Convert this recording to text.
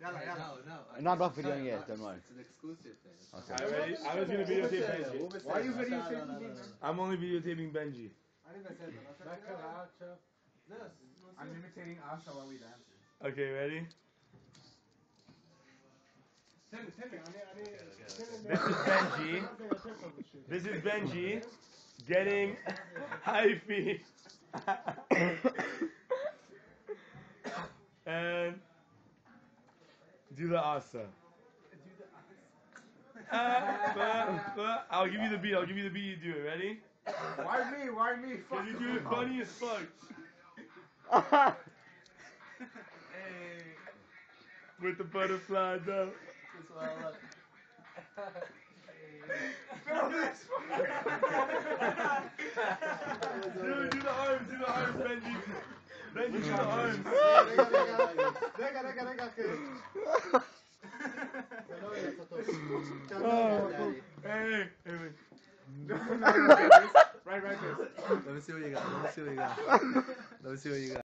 Yalla, yalla. No, no. I'm not about videoing yet, don't worry. It's an exclusive thing. Okay. Alright, ready? I was gonna videotape Benji. Why are you videotaping me, man? I'm only videotaping Benji. I'm imitating Asha while we dance. Okay, ready? Tell me, tell me. I need, I This is Benji. This is Benji getting hyphy. and do the Ahsa. Uh, but, but, I'll give you the beat. I'll give you the beat. You do it. Ready? Why me? Why me? Cause Fuck you do it funny as fuck. With the butterflies out. Dude, do the arms. Do the arms, Benji. Benji, do the arms. Right, right, Chris. Let me see what you got. Let me see what you got. Let me see what you got.